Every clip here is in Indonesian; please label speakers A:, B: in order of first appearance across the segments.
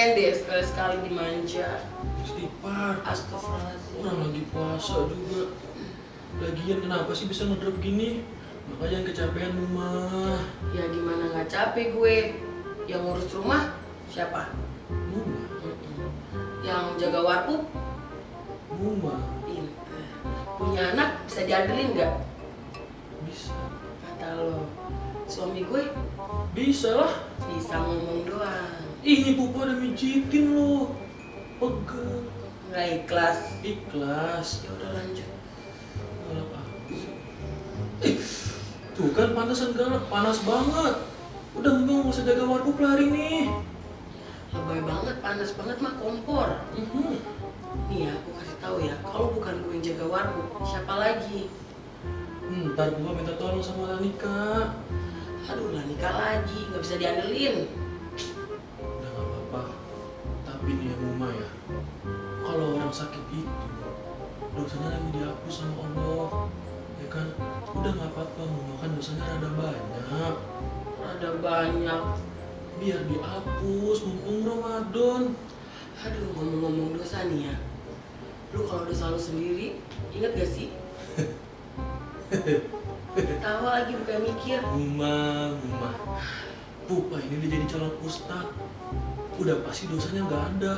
A: pengen deh sekali-sekali dimanja.
B: Istighfar.
A: Astagfirullahaladzim.
B: Orang lagi puasa juga. Lagian kenapa sih bisa ngedrop gini? Makanya kecapean rumah.
A: Ya gimana nggak capek gue? Yang ngurus rumah siapa?
B: Muma,
A: Yang jaga warpup?
B: Muma.
A: Ini. Punya anak bisa diandelin nggak?
B: Bisa.
A: Kata lo, suami gue
B: Bisa lah.
A: bisa ngomong doang.
B: Ini pupa udah mijitin lo. Pegel.
A: Nggak ikhlas.
B: Ikhlas.
A: Ya udah lanjut.
B: Galak apa sih? Eh, tuh kan panasan galak, panas banget. Udah nggak usah jaga warpup lah hari ini.
A: Lebay banget, panas banget mah kompor.
B: Mhm.
A: Nih ya, aku kasih tahu ya, kalau bukan gue yang jaga warung, siapa lagi?
B: Hmm, ntar gua minta tolong sama Lanika.
A: Aduh lah nikah lagi, nggak bisa diandelin.
B: Udah gak apa-apa. Tapi nih ya Muma ya, kalau orang sakit itu dosanya lagi dihapus sama Allah. Ya kan? Udah gak apa-apa Muma kan dosanya rada banyak.
A: Ada banyak.
B: Biar dihapus mumpung Ramadan.
A: Aduh, ngomong-ngomong dosa nih ya. Lu kalau dosa lu sendiri, inget gak sih? Tawa lagi bukan mikir.
B: Muma, Muma. Pupa ini dia jadi calon ustad. Udah pasti dosanya nggak ada.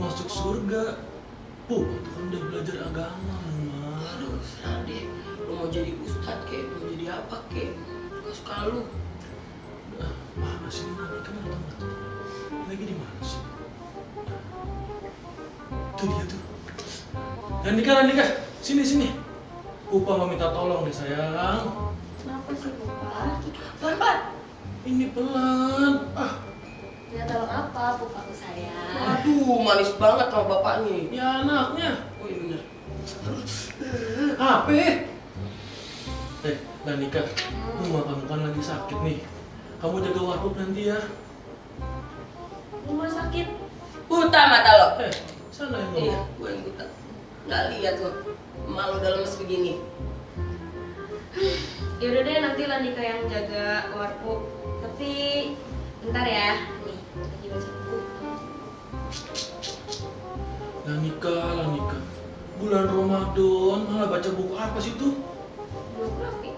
B: Masuk surga. Pupa tuh kan udah belajar agama, Muma.
A: Aduh, serah deh. Lu mau jadi ustad kek, mau jadi apa kek. Suka-suka lu.
B: Ah, mana sih ini Nanika mana tahu nggak tuh? Lagi di mana sih? Tuh dia tuh. Nanika, Nanika, sini sini. Pupa mau minta tolong nih sayang.
C: Kenapa sih Pupa?
A: Pelan-pelan.
B: Ini pelan. Ah,
C: Ya tolong apa Pupaku sayang?
A: Aduh, manis banget sama bapaknya.
B: ya anaknya.
A: Oh iya bener.
B: HP. Eh, Nanika, Mama kamu kan lagi sakit nih. Kamu jaga warung nanti ya.
C: Rumah sakit.
A: Buta mata lo.
B: Eh, sana yang
A: Iya, gue yang buta. Nggak lihat lo. Malu dalam begini.
C: Yaudah deh nanti Landika yang jaga warpup. Tapi bentar ya. Nih, lagi baca buku.
B: Lanika, Lanika. Bulan Ramadan malah baca buku apa sih tuh?
C: Biografi.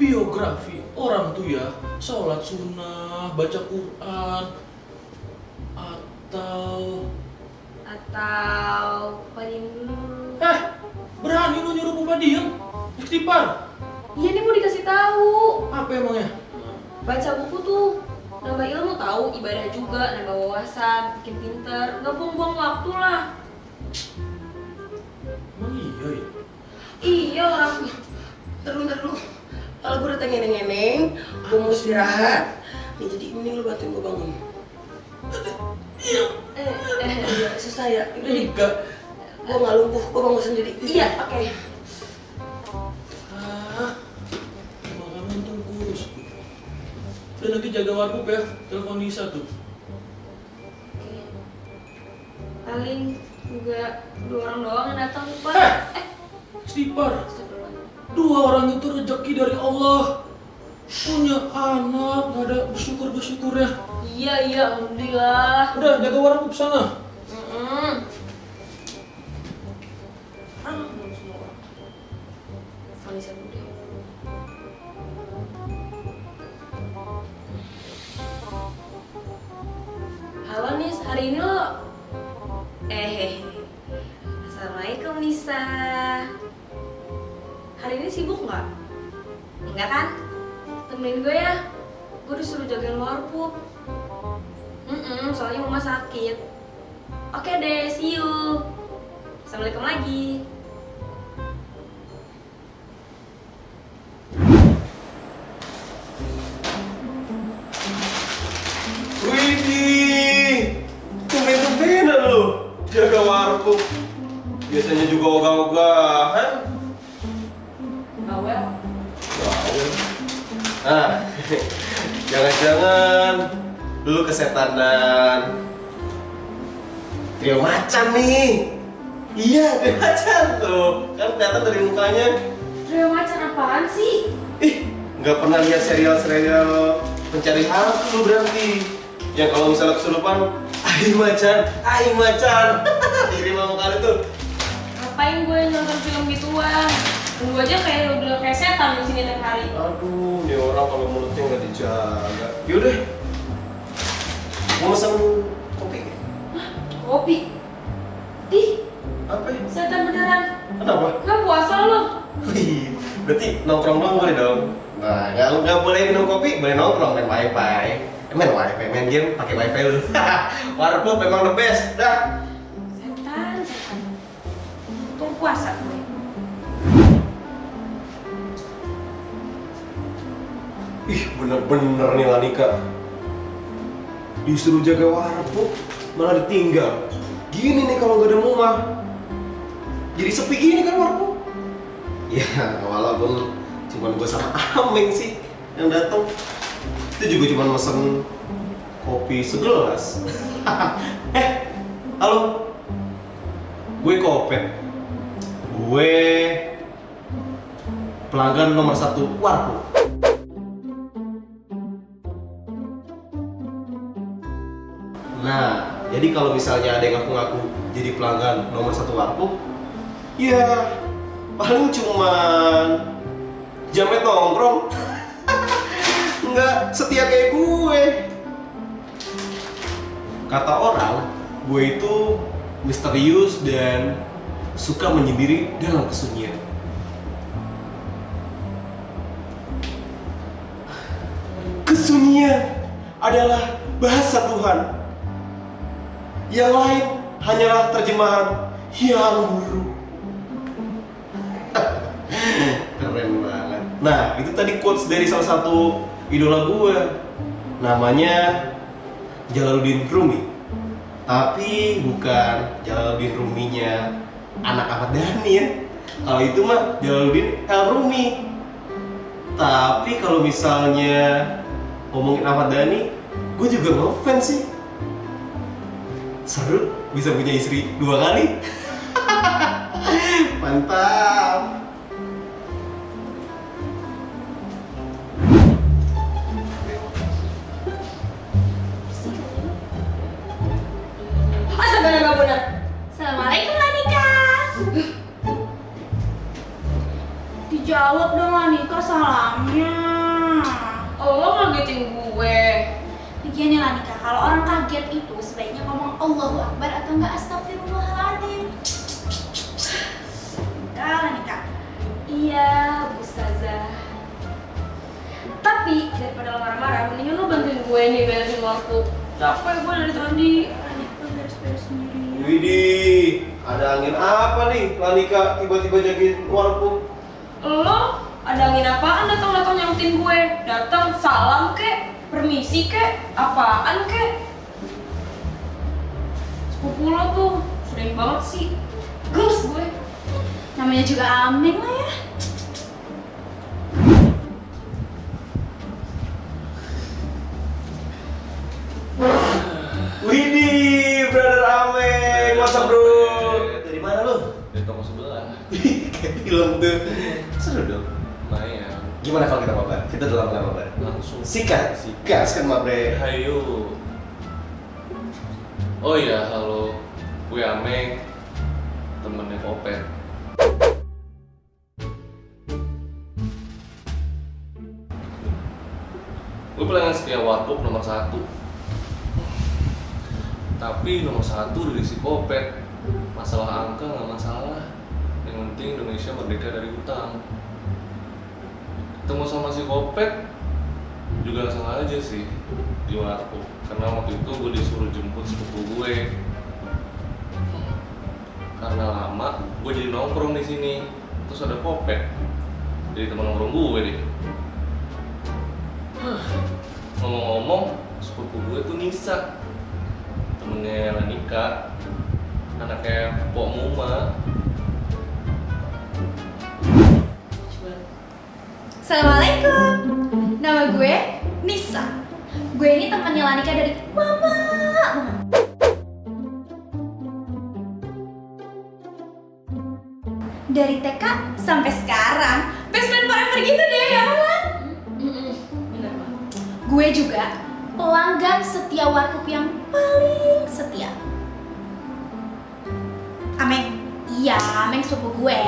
B: Biografi orang tuh ya, sholat sunnah, baca Quran, atau
C: Atau paling dulu.
B: Eh berani lu nyuruh Pupa diem? Istighfar.
C: Iya nih mau dikasih tahu.
B: Apa emangnya?
C: Baca buku tuh nambah ilmu tahu ibadah juga nambah wawasan bikin pinter nggak buang-buang waktu lah
B: Emang iya ya?
C: iya orang
A: Terus, terus. Kalau gue udah tengeneng-neneng, gue mau istirahat. Nih jadi ini lu bantuin gue bangun.
B: Iya.
C: eh, eh,
A: Iya, susah ya. Udah
B: Enggak.
A: Gue nggak lumpuh, gue bangun sendiri.
C: iya oke
B: Ah, untung kurus. Udah nanti jaga warung ya, telepon Nisa tuh.
C: Oke. paling juga dua orang doang yang datang pak
B: Eh!
C: eh astagfirullah.
B: Dua orang itu rezeki dari Allah. Punya anak, gak ada bersyukur-bersyukur ya.
C: iya iya alhamdulillah
B: Udah, jaga warung sana.
C: Hari ini lo Eh, Assalamualaikum Nisa. Hari ini sibuk nggak? Enggak kan? Temenin gue ya. Gue disuruh jagain warpup Mm-mm, soalnya mama sakit. Oke deh, see you. Assalamualaikum lagi
D: warung. Biasanya juga ogah-ogahan.
C: Bawel
D: Bawel. Ah, jangan-jangan lu kesetanan trio macan nih. Iya, trio macan tuh. Kan kelihatan dari mukanya.
C: Trio macan apaan sih?
D: Ih, nggak pernah lihat serial-serial pencari hantu berarti. Yang kalau misalnya kesurupan, ayo macan, ayo macan. Iri mama kali tuh.
C: Ngapain gue nonton film gituan? Gue aja kayak udah kayak setan di sini tiap hari.
D: Aduh, ini orang kalau mulutnya nggak dijaga. Yaudah, mau pesen kopi?
C: Kopi. Ih,
D: Apa ya?
C: setan beneran.
D: Kenapa?
C: Nggak puasa lo.
D: Wih, berarti nongkrong dong boleh dong? Nah, nggak nggak boleh minum kopi, boleh nongkrong main wifi. Main wifi, main game pakai wifi lu. Warpop memang the best. Dah.
C: Setan, setan. Untung puasa gue.
D: Ih, bener-bener nih Lanika. Disuruh jaga warpop, malah ditinggal. Gini nih kalau nggak ada mama. Jadi sepi gini kan warpop. Ya, walaupun cuma gue sama Ameng sih yang datang. Itu juga cuma mesen kopi segelas. eh, halo. Gue Kopet. Gue pelanggan nomor satu warpop. Nah, jadi kalau misalnya ada yang ngaku-ngaku jadi pelanggan nomor satu warpuk, ya paling cuman jamet nongkrong. Nggak setia kayak gue. Kata orang, gue itu misterius dan suka menyendiri dalam kesunyian. Kesunyian adalah bahasa Tuhan yang lain hanyalah terjemahan yang buruk. Keren banget. Nah, itu tadi quotes dari salah satu idola gue. Namanya Jalaluddin Rumi. Tapi bukan Jalaluddin Ruminya anak Ahmad Dhani ya. Kalau itu mah Jalaluddin El Rumi. Tapi kalau misalnya ngomongin Ahmad Dhani, gue juga ngefans sih seru bisa punya istri dua kali mantap ada angin apa nih Lanika tiba-tiba jagain warung
C: Lo ada angin apaan datang-datang nyautin gue? Datang salam kek, permisi kek, apaan kek? Sepupu lo tuh sering banget sih. Gemes gue.
E: Namanya juga Ameng lah ya.
D: Widih brother Ameng masa bro dari mana lu
F: Dari toko sebelah.
D: Kayak film tuh seru dong
F: Lumayan.
D: gimana kalau kita mabar kita udah lama mabar
F: Langsung.
D: sikat gas kan mabre
F: Hayo. Oh iya, halo. Gue Ameng, temennya Kopet. Gue pelanggan setia warkop nomor satu. Tapi nomor satu dari si Kopet. Masalah angka nggak masalah. Yang penting Indonesia merdeka dari utang. Ketemu sama si Kopet, juga langsung aja sih di warkop karena waktu itu gue disuruh jemput sepupu gue. Karena lama gue jadi nongkrong di sini. Terus ada kopet jadi teman nongkrong gue deh ngomong-ngomong sepupu gue tuh Nisa. Temennya Lanika anaknya Pok Muma
E: Assalamualaikum. Nama gue Nisa. Gue ini temannya Lanika dari Mama. Dari TK sampai sekarang, best friend forever gitu deh ya
C: bener banget.
E: Gue gue juga pelanggan setia warkop yang paling setia. Ameng, iya Ameng sepupu gue.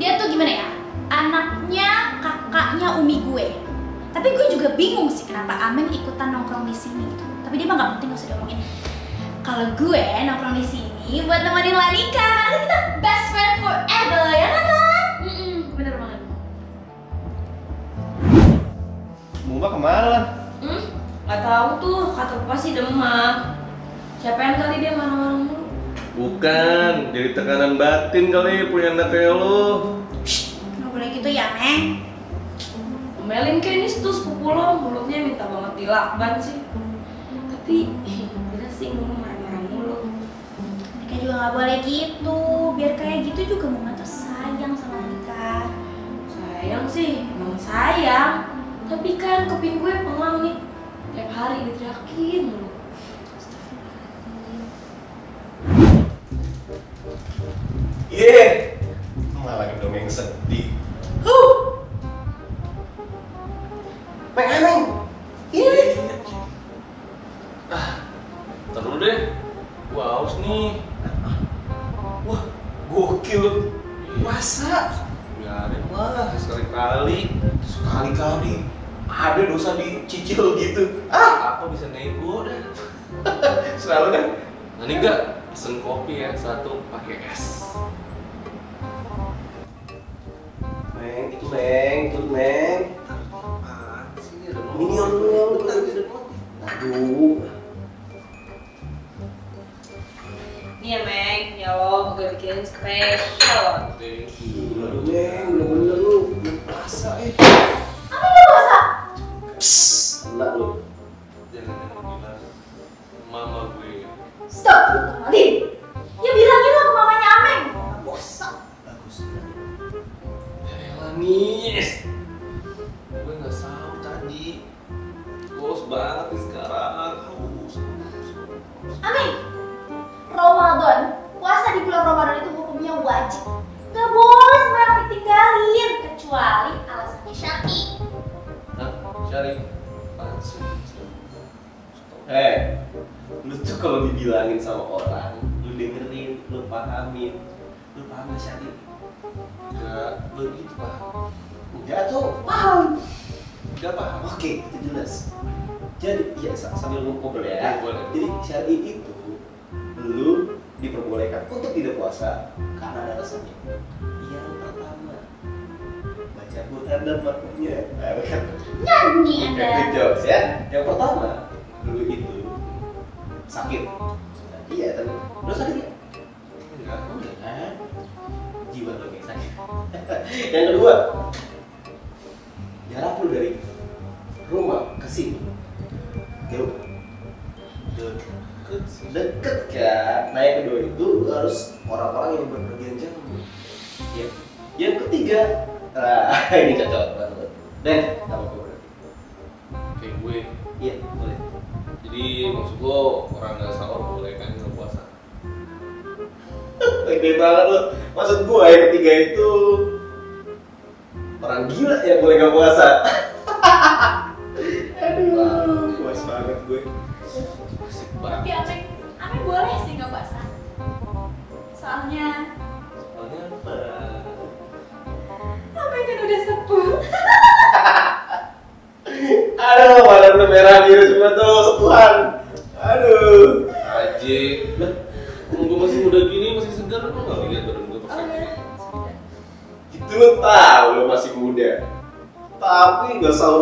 E: Dia tuh gimana ya? Anaknya kakaknya umi gue. Tapi gue juga bingung sih kenapa Ameng ikutan nongkrong di sini gitu. Tapi dia mah gak penting gak usah diomongin. Kalau gue nongkrong di sini buat nemenin Lanika karena kita best friend forever ya kan? Lan?
C: Mm-mm, bener banget.
D: Muma ke mana lan?
C: Hmm? Gak tahu tuh, kata papa sih demam. Siapa kali dia marah-marah mulu?
D: Bukan, jadi tekanan batin kali punya anak kayak lo.
E: Gak boleh gitu ya Meng.
C: Melin kayak ini tuh sepupu lo, mulutnya minta banget dilakban sih. Tapi, bener sih ngomong marah-marah mulu.
E: Nika juga gak boleh gitu. Biar kayak gitu juga Mama tuh sayang sama Nika.
C: Sayang sih, emang sayang. Tapi kan kuping gue pengang nih.
B: Pesen kopi ya, satu pakai es.
D: Meng, itu Meng, itu Meng. Minion bentar, bentar. Aduh.
C: Nih ya Meng, ya lo gue bikinin spesial.
B: Thank
D: Gila lu, Meng, bener-bener lu. Puasa, eh.
E: Apa gak puasa?
D: Psst,
B: Nis. Gue nggak tahu tadi. Bos banget nih sekarang. Haus.
E: Ameng, Ramadan, puasa di bulan Ramadan itu hukumnya wajib. Gak boleh sembarang ditinggalin, kecuali alasannya syar'i.
B: Hah? Apaan sih?
D: Eh, lu tuh kalau dibilangin sama orang, lu dengerin, lu pahamin, lu paham gak syari?
B: Begitu pak.
D: Enggak tuh, paham.
B: Enggak paham.
D: Oke, itu jelas. Jadi, ya sa- sambil ngobrol
B: Ya,
D: ya.
B: boleh.
D: Jadi syari itu lu diperbolehkan untuk tidak puasa karena ada alasannya. Yang pertama, baca Quran dan maknanya. Nah, bukan.
E: Nyanyi Anda.
D: good jokes ya. Yang pertama, dulu itu sakit. Iya, tapi lu sakit nggak?
B: Enggak.
D: Enggak kan? Jiwa lu yang kedua, jarak lu dari rumah ke sini jauh. Deket, deket kan. Nah yang kedua itu lu harus orang-orang yang berpergian jauh. Ya. Yang ketiga, nah ini cocok banget. Dan sama gue.
B: Kayak gue.
D: Iya, boleh.
B: Jadi maksud gue orang nggak sahur boleh kan nggak puasa.
D: Gede banget lu. Maksud gua yang ketiga itu orang gila yang boleh gak puasa. Aduh, puas banget gue.
B: Asik
E: Tapi. Ameng, Ameng boleh sih gak puasa. Soalnya
B: Soalnya apa?
E: Ameng kan udah sepuh.
D: Aduh, udah merah biru semua tuh Gak sahur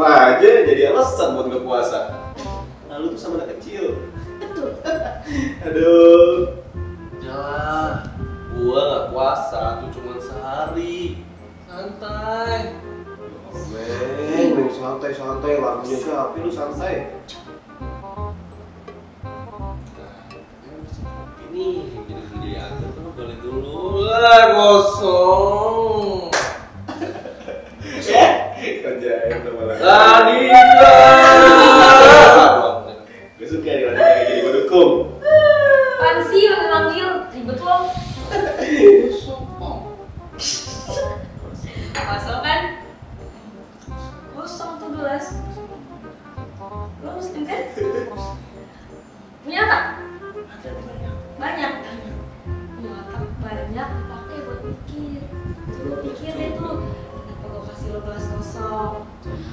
D: mikir deh tuh
B: kenapa
D: gue kasih lo kelas kosong?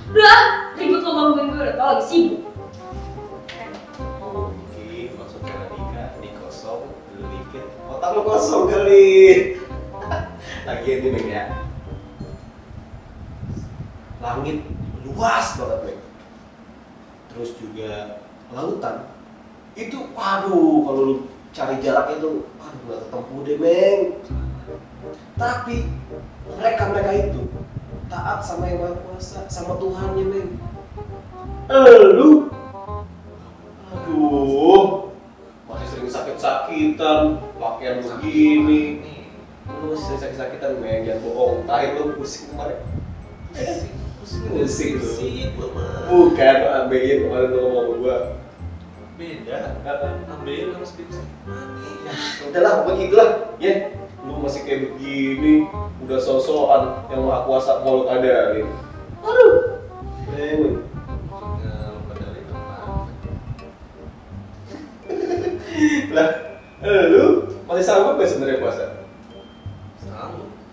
C: Udah ribut lo gangguin gue udah tau lagi sibuk.
D: Mungkin maksudnya Dika di kosong lu mikir otak lo kosong kali. Lagi ini Beng ya. Langit luas banget Beng terus juga lautan. Itu waduh kalau lu cari jaraknya tuh aduh gak ketemu deh Beng tapi mereka mereka itu taat sama yang maha kuasa sama Tuhannya Meng. Lu Aduh, masih sering sakit-sakitan, pakaian begini. Lu sering sakit-sakitan, men, jangan bohong. Terakhir lu pusing kemarin. Pusing lu. Bukan, ambilin kemarin lu ngomong gua.
B: Beda. Ambil sama speed
D: Ya, udah lah, pokoknya itulah. Ya, masih kayak begini, udah sosokan yang maha kuasa mau lu adain. Aduh, men. Lah, lu masih sanggup gak sebenarnya puasa?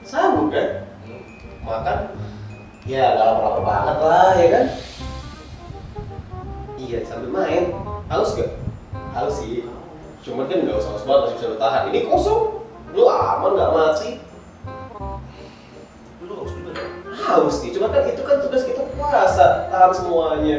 D: Sanggup kan? Makan? Ya, gak lapar-lapar banget lah, ya kan? Iya, sambil main. Haus gak? Haus sih. Cuman kan gak usah haus banget, masih bisa lu tahan. Ini kosong, lu aman gak mati.
B: Lu harus juga dong.
D: Haus nih, cuma kan itu kan tugas kita puasa, tahan semuanya.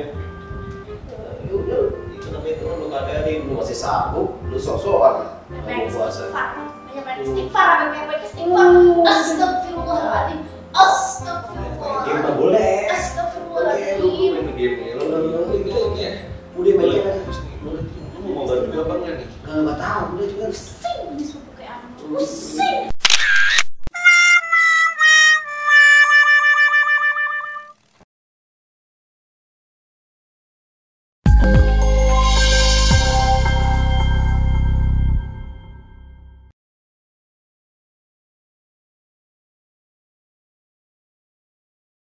D: Eh, Yaudah, itu namanya Tuhan lu kadarin, lu masih sanggup, lu sok-sokan. Mau puasa.
E: banyak banyak istighfar, banyak banyak istighfar. Astagfirullahaladzim,
D: Game
E: astagfirullahaladzim,
D: boleh. Lu
E: astagfirullahaladzim.
D: main game lu lu lu lu Udah main game. Lu mau nggak juga apa nggak nih? Nggak tahu, udah